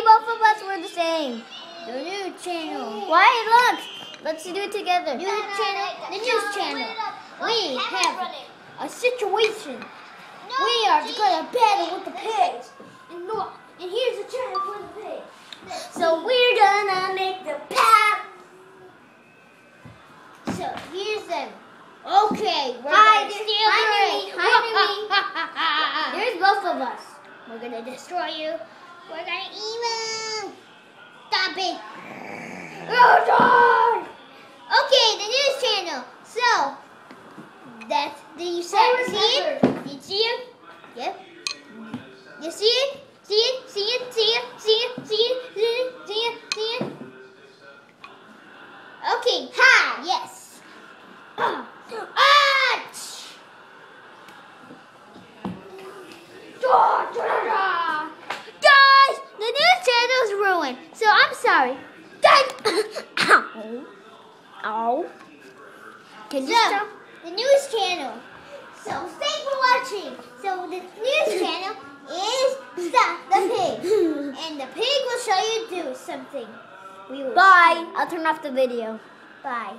Why both of us were the same? The new channel. Why? Look. Let's do it together. News channel. The news channel. We have a situation. We are gonna battle with the pigs. And look, and here's the channel for the pigs. So we're gonna make the path. So here's them. Okay, we're Hi, gonna steal hi, the ring. There's both of us. We're gonna destroy you. We're gonna eat you. Stop it. Oh, Okay, the news channel. So, that's the you said. See it? Did you see it? Yep. You see it? See it? See it? See it? See it? See it? See it? See it? See it? Okay. Hi. Yes. Ouch! Sorry. Ow, ow. Can you So, stop? the news channel. So thanks for watching. So the news channel is Stop the Pig, and the pig will show you do something. We will Bye. I'll turn off the video. Bye.